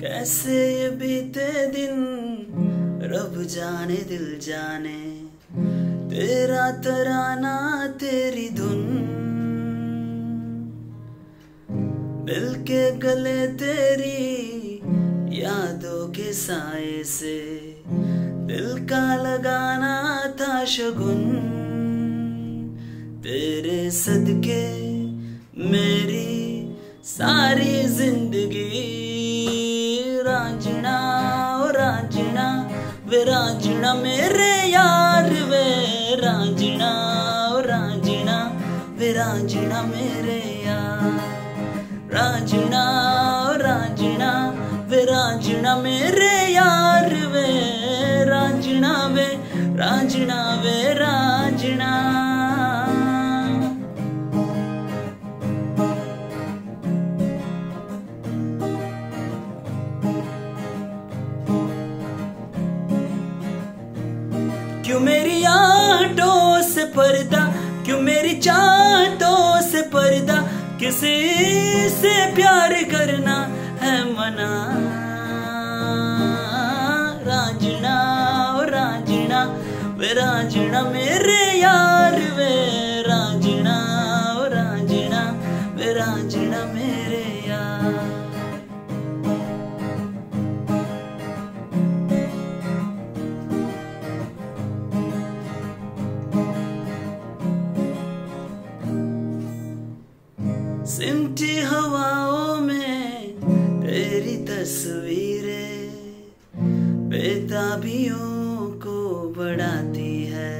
कैसे ये बीते दिन? रब जाने, दिल जाने। तेरा तराना, तेरी धुन। दिल के गले तेरी यादों के साए से। दिल का लगाना था शगुन। तेरे सदके मेरी सारी ज़िंदगी। वे रांझना मेरे यार वे रांझना ओ रांझना वे रांझना मेरे यार रांझना ओ रांझना वे रांझना मेरे यार वे रांझना वे रांझना वे रांझना क्यों मेरी आंटों से पर्दा? क्यों मेरी चांटों से पर्दा? किसी से प्यार करना है मना। राजना राजना वे राजना मेरे सिमटी हवाओं में तेरी तस्वीरें बेताबियों को बढ़ाती है।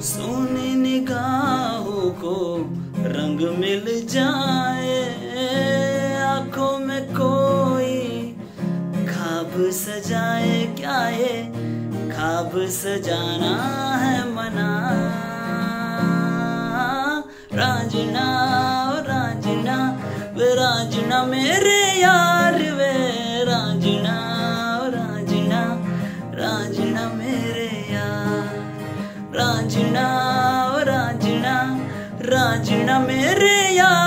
सोनी निगाहों को रंग मिल जाए खाब सजाना है मना। रांझना, ओ रांझना, वे राजना मेरे यार वे। रांझना, ओ रांझना रांझना मेरे यार। रांझना, ओ रांझना रांझना मेरे यार।